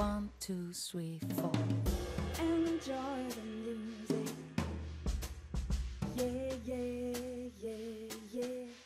One, two, three, four. Enjoy the music. Yeah, yeah, yeah, yeah.